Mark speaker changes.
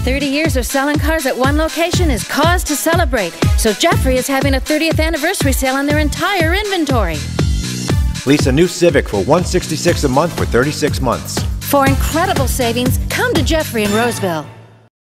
Speaker 1: 30 years of selling cars at one location is cause to celebrate. So Jeffrey is having a 30th anniversary sale on their entire inventory.
Speaker 2: Lease a new Civic for 166 a month for 36 months.
Speaker 1: For incredible savings, come to Jeffrey in Roseville.